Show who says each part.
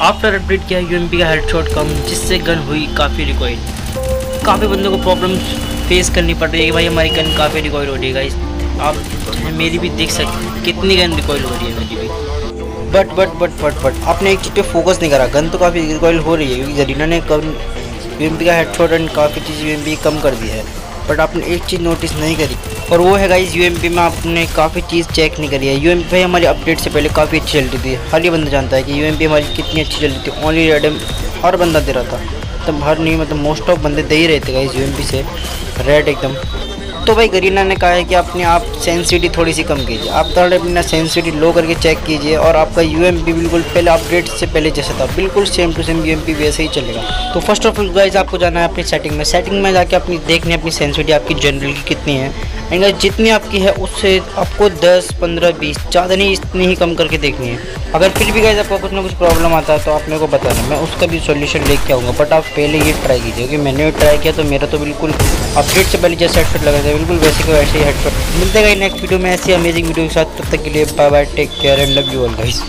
Speaker 1: After update किया UMP का headshot कम, जिससे गन हुई काफ़ी रिकॉइल काफ़ी बंदों को प्रॉब्लम फेस करनी पड़ रही है भाई हमारी गन काफ़ी रिकॉइल हो रही है आप मेरी भी देख सकते कितनी गन रिकॉइल हो रही है मेरी भी. But but but but but आपने एक चीज़ पे फोकस नहीं करा. गन तो काफ़ी रिकॉइल हो रही है, क्योंकि जरीना ने कम यू का हेडशॉट एंड काफ़ी चीज़ यू कम कर दी है. बट आपने एक चीज़ नोटिस नहीं करी। और वो है गाइज़ यू में आपने काफ़ी चीज़ चेक नहीं करी है। यू भाई हमारी अपडेट से पहले काफ़ी अच्छी चलती थी। हर ये बंदा जानता है कि यूएमपी हमारी कितनी अच्छी चलती थी। ओनली रेडम हर बंदा दे रहा था। तब हर नहीं मतलब मोस्ट ऑफ़ बंदे दे ही रहे थे गाइज़ यू से। रेड एकदम। तो भाई गरीना ने कहा है कि अपने आप सेंसिटिविटी थोड़ी सी कम कीजिए। आप थोड़ा अपना सेंसिटिविटी लो करके चेक कीजिए और आपका यू बिल्कुल पहले अपडेट से पहले जैसा था। बिल्कुल सेम टू सेम यू वैसे ही चलेगा। तो फ़र्स्ट ऑफ़ ऑल गाइज़ आपको जाना है अपनी सेटिंग में। सेटिंग में जाके अपनी देखनी अपनी सेंसिटिविटी आपकी जनरल की कितनी है। एंड जितनी आपकी है उससे आपको दस, पंद्रह, बीस, ज़्यादा नहीं, इतनी ही कम करके देखनी है। अगर फिर भी गाइज़ आपको कुछ ना कुछ प्रॉब्लम आता है तो आप मेरे को बता दें मैं उसका भी सोल्यूशन लेके आऊँगा बट आप पहले ये ट्राई कीजिए क्योंकि मैंने ट्राई किया तो मेरा तो बिल्कुल अपडेट से पहले जैसे हेडफेट लगा था, बिल्कुल वैसे का वैसे ही हेडफेट मिलते गए नेक्स्ट वीडियो में ऐसी अमेजिंग वीडियो के साथ, तब तक के लिए bye bye take care and love you all guys